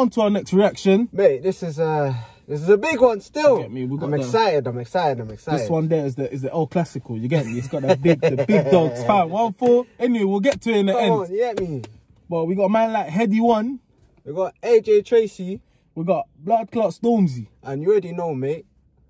on to our next reaction. Mate, this is uh this is a big one still. Get me, got I'm the- excited, I'm excited, I'm excited. This one there is the is the old classical. You get me? It's got that big the big dogs. Fine, one four. Anyway, we'll get to it in the Come end. on, you get me? But we got a man like Headie One. We got AJ Tracey, We got Blood Clot Stormzy. and you already know, mate.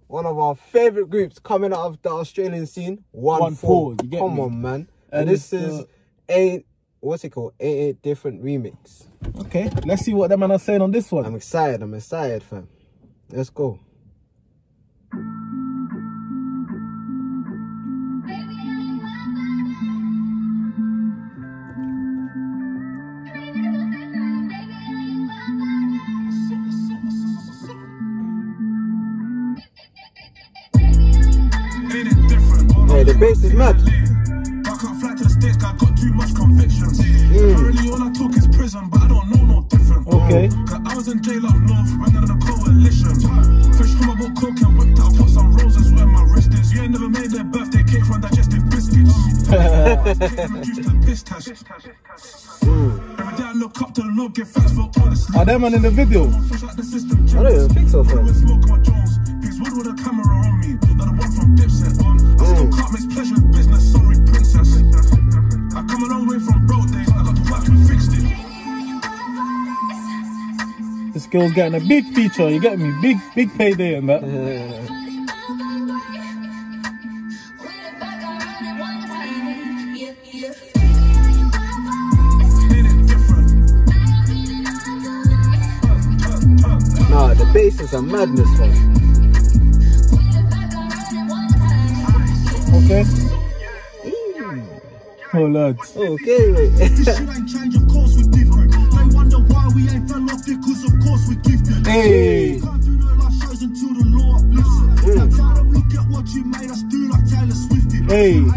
One of our favourite groups coming out of the Australian scene. One, One four. Four, you get Come me? on, man. And And, this is uh, eight what's it called? Eight eight different remix. Okay, let's see what them man are saying on this one. I'm excited, I'm excited, fam. Let's go. Ain't it different? Hey, the bass is mad. I can't fly to the States, 'cause I got too much convictions. Mm. Apparently, all I talk is prison, but I don't know no different. Okay. Cause I was in jail up north, ran under the coalition. Fresh from about coke and whipped out, put some roses where my wrist is. You ain't never made their birthday cake from digestive biscuits. Take them and juice to piss test. Mm. Every day I look up to the Lord, give thanks for all this. Are them man in the video? Fresh like the system, I don't even think so, fam. with smoke on Jones. Pigs wood with a camera on me. Not the one from Dipset. This girl's getting a big feature. You get me? Big big payday and that. Ain't it different? Nah, the bass is a madness, fam. Okay. Oh lord. Okay, wait. Hey.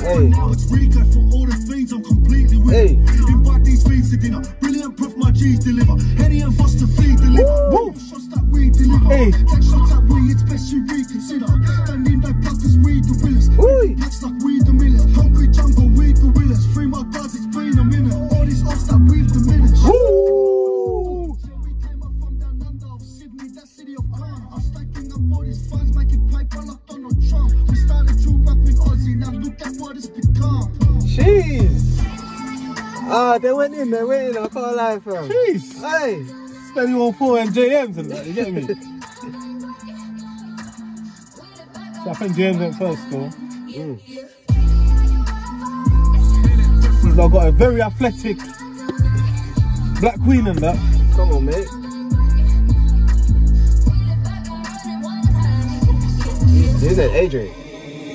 But now it's Rico for all the fiends, I'm completely with Hey. it. Invite these fiends to dinner. Brilliant proof my G's deliver. Henny and Buster Fleet deliver. Woo. Shots that we deliver. Hey. Take shots at we, it's best you reconsider. Don't need no plug cause we the willers. Oi. Packs like we funds, making paper like Donald Trump. We started to rap in Aussie, now look at what it's become. Jeez. Ah, they went in, they went in. I can't lie, fam. Jeez. Hey. Spending on four and JMs and that. You get me? so I think James went first though. He's now got a very athletic black queen in that. Come on, mate. Is Adrian.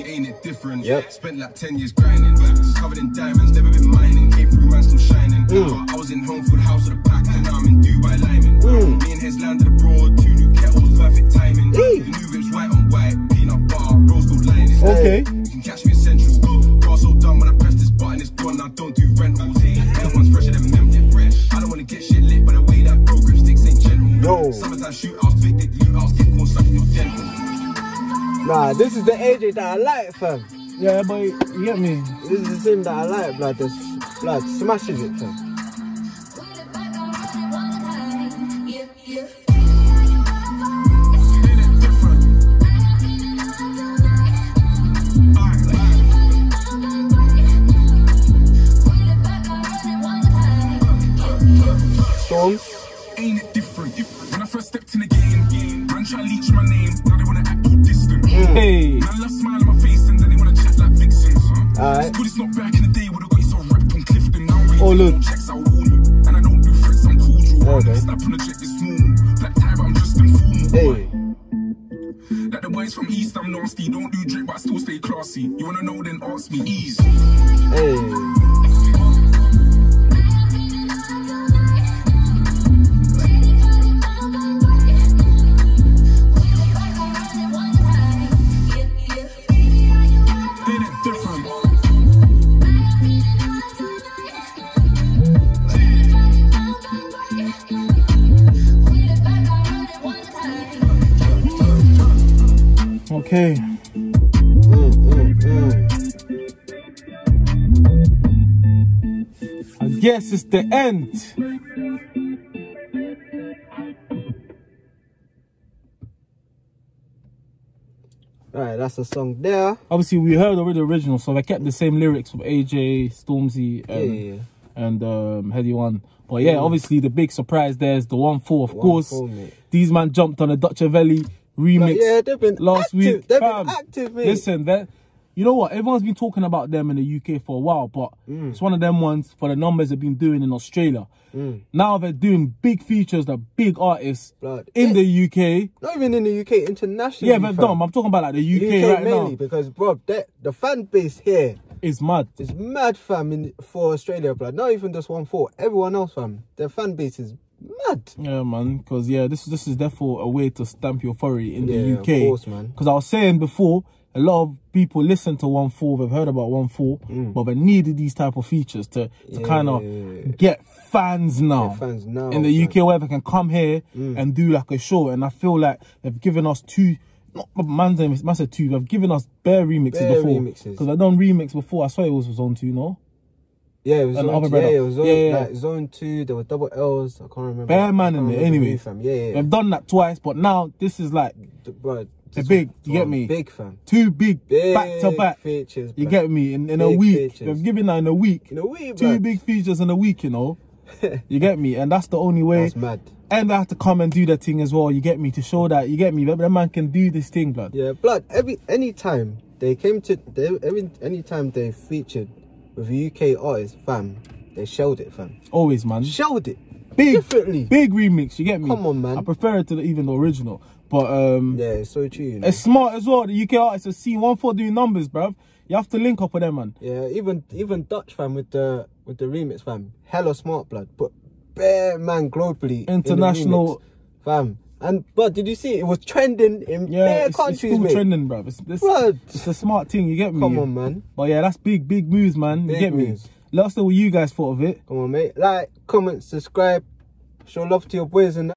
Ain't it different? Yep. Spent like 10 years grinding. Covered in diamonds, never been mining. Came through, man, still shining. I was in home for the house of the pack, and now I'm in Dubai liming. Me and his landed abroad, two new kettles, perfect timing. Hey. The new whip's white on white, peanut butter, rose gold lining. Okay. You can catch me in Central School. Car so done when I press this button, it's gone. I don't do rentals. Everyone's fresher than Memphis fresh. I don't wanna get shit lit, but the way that bro grip sticks ain't gentle. Yo. Summertime shootouts, big dick lootouts, Nah, this is the AJ that I like, fam. Yeah, but you get me? This is the same that I like, blood. This blood smashes it, fam. Ain't it different? Ain't it different? When I first stepped in the game, man try to leech my name, all. Hey. Man love smile on my face and then they wanna chat like vixens. Alright. Good it's not back in the day would've got you so wrapped on Clifton. Now I'm Oh, look. no checks, I'll warn you. And I don't do threats, I'm cordial. Okay. Okay. Snap on the jet, it's normal. Black tie, but I'm just informal. Hey. Like the boys from East, I'm nasty. Don't do drip, but I still stay classy. You wanna know, then ask me. Ease. Hey. Okay. Mm, mm, mm. yes, it's the end. Alright, that's the song there. Obviously, we heard already the original, so I kept the same lyrics from AJ, Stormzy, and, yeah, yeah. and um, Headie One. But yeah, obviously the big surprise there is the OneFour. Of One course, four, these man jumped on a Dutchavelli remix. Like, yeah, they've been last active. week. They've Fam, been active, mate. Listen, that you know what? Everyone's been talking about them in the UK for a while, but Mm. it's one of them ones for the numbers they've been doing in Australia. Mm. Now they're doing big features, the big artists Blood. in Yeah. the UK. Not even in the UK, internationally. Yeah, but fam. dumb. I'm talking about like the UK, UK right mainly now. because, bro, that, the fan base here is mad. It's mad, fam, in, for Australia, blood. Not even just OneFour. Everyone else, fam. Their fan base is mad. Yeah, man. Because yeah, this this is therefore a way to stamp your authority in Yeah, the of UK. course, man. Because I was saying before, a lot of people listen to OneFour. They've heard about OneFour, but they needed these type of features to to kind of Mm. Yeah. get fans now. Fans now, in the man. UK where they can come here and do like a show. And I feel like they've given us two. Not man's name, man said two. They've given us bare remixes Bare before. Because I done remix before. I swear it was on two. No. Yeah, it was And zone other brother. Yeah, it was zone, Yeah, yeah, like zone two. There were double L's. I can't remember. Bare man in there. who, fam. Yeah, yeah. they've done that twice, but now this is like The- bro, They're big, you get me? Big fam. two big, Big back to back. features. You get me? In, in a week. features. They've given that in a week. In a week, Two blood. big features in a week, you know. you get me? And that's the only way. That's mad. And they have to come and do their thing as well. You get me? To show that, you get me? That, that man can do this thing, blood. Yeah, blood. Every any time they came to, they, every any time they featured with a UK artist, fam, they shelled it, fam. Always, man. Shelled it. Big, differently. big remix. You get me? Come on, man. I prefer it to the, even the original. But um, Yeah, it's so true. You know? it's smart as well. The UK artists have seen OneFour doing numbers, bruv. You have to link up with them, man. Yeah, even even Dutch fam with the with the remix fam, hella smart blood, but bare man globally in International- remix, fam. And but did you see it was trending in Yeah, bare it's, it's still mate. trending, bruv. It's, Blood. it's a smart thing. You get me? Come on, man. But yeah, that's big, big moves, man. you Big get me? moves. Let us know what you guys thought of it. Come on, mate. Like, comment, subscribe, show love to your boys and.